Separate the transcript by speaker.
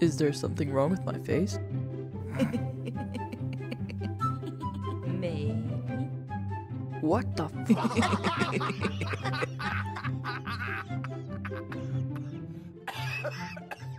Speaker 1: Is there something wrong with my face?
Speaker 2: Maybe.
Speaker 1: What the fuck?